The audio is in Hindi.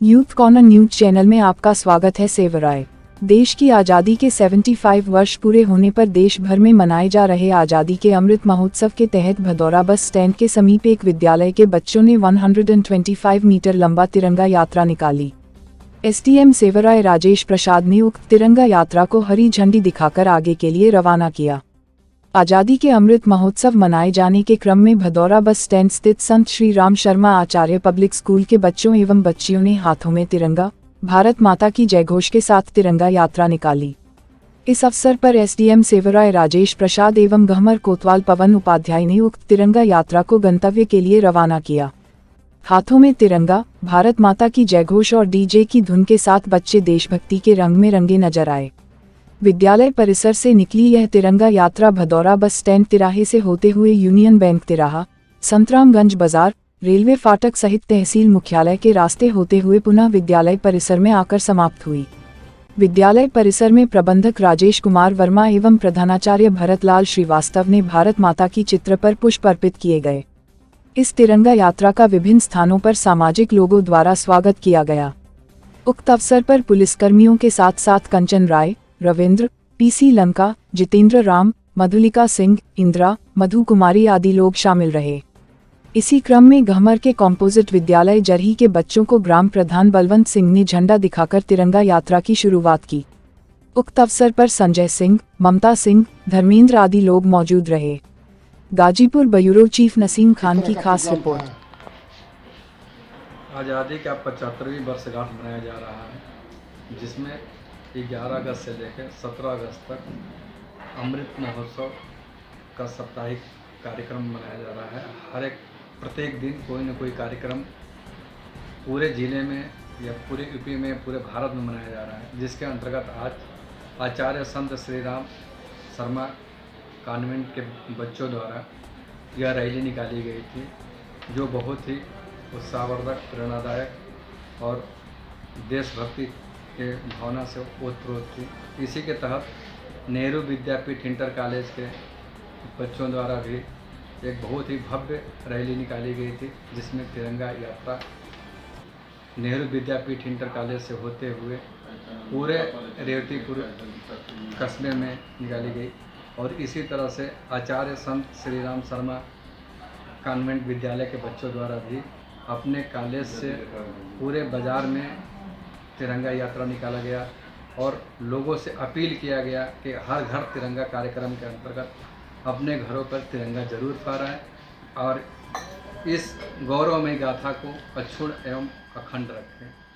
यूथ कॉर्नर न्यूज़ चैनल में आपका स्वागत है सेवराय देश की आज़ादी के 75 वर्ष पूरे होने पर देश भर में मनाए जा रहे आज़ादी के अमृत महोत्सव के तहत भदौरा बस स्टैंड के समीप एक विद्यालय के बच्चों ने 125 मीटर लंबा तिरंगा यात्रा निकाली। एसडीएम सेवराय राजेश प्रसाद ने उक्त तिरंगा यात्रा को हरी झंडी दिखाकर आगे के लिए रवाना किया। आज़ादी के अमृत महोत्सव मनाए जाने के क्रम में भदौरा बस स्टैंड स्थित संत श्री राम शर्मा आचार्य पब्लिक स्कूल के बच्चों एवं बच्चियों ने हाथों में तिरंगा, भारत माता की जयघोष के साथ तिरंगा यात्रा निकाली। इस अवसर पर एसडीएम सेवराय राजेश प्रसाद एवं गहमर कोतवाल पवन उपाध्याय ने उक्त तिरंगा यात्रा को गंतव्य के लिए रवाना किया। हाथों में तिरंगा, भारत माता की जयघोष और डीजे की धुन के साथ बच्चे देशभक्ति के रंग में रंगे नज़र आए। विद्यालय परिसर से निकली यह तिरंगा यात्रा भदौरा बस स्टैंड तिराहे से होते हुए यूनियन बैंक तिराहा, संतरामगंज बाज़ार, रेलवे फाटक सहित तहसील मुख्यालय के रास्ते होते हुए पुनः विद्यालय परिसर में आकर समाप्त हुई। विद्यालय परिसर में प्रबंधक राजेश कुमार वर्मा एवं प्रधानाचार्य भरतलाल श्रीवास्तव ने भारत माता की चित्र पर पुष्प अर्पित किए गए। इस तिरंगा यात्रा का विभिन्न स्थानों पर सामाजिक लोगों द्वारा स्वागत किया गया। उक्त अवसर पर पुलिसकर्मियों के साथ साथ कंचन राय रविंद्र पीसी लंका, जितेंद्र राम, मधुलिका सिंह, इंदिरा मधु कुमारी आदि लोग शामिल रहे। इसी क्रम में गहमर के कॉम्पोजिट विद्यालय जरही के बच्चों को ग्राम प्रधान बलवंत सिंह ने झंडा दिखाकर तिरंगा यात्रा की शुरुआत की। उक्त अवसर पर संजय सिंह, ममता सिंह, धर्मेंद्र आदि लोग मौजूद रहे। गाजीपुर ब्यूरो चीफ नसीम खान की खास रिपोर्ट। आज़ादी का पचहत्तरवीं वर्षगांठ मनाया जा रहा है, जिसमें 11 अगस्त से लेकर 17 अगस्त तक अमृत महोत्सव का साप्ताहिक कार्यक्रम मनाया जा रहा है। हर एक, प्रत्येक दिन कोई ना कोई कार्यक्रम पूरे ज़िले में या पूरे यूपी में, पूरे भारत में मनाया जा रहा है, जिसके अंतर्गत आज आचार्य संत श्री राम शर्मा कॉन्वेंट के बच्चों द्वारा यह रैली निकाली गई थी, जो बहुत ही उत्साहवर्धक, प्रेरणादायक और देशभक्ति के भावना से ओतप्रोत थी इसी के तहत नेहरू विद्यापीठ इंटर कॉलेज के बच्चों द्वारा भी एक बहुत ही भव्य रैली निकाली गई थी, जिसमें तिरंगा यात्रा नेहरू विद्यापीठ इंटर कॉलेज से होते हुए पूरे रेवतीपुर कस्बे में निकाली गई और इसी तरह से आचार्य संत श्री राम शर्मा कॉन्वेंट विद्यालय के बच्चों द्वारा भी अपने कॉलेज से पूरे बाज़ार में तिरंगा यात्रा निकाला गया और लोगों से अपील किया गया कि हर घर तिरंगा कार्यक्रम के अंतर्गत अपने घरों पर तिरंगा ज़रूर फहराएँ और इस गौरवमय गाथा को अक्षुण एवं अखंड रखें।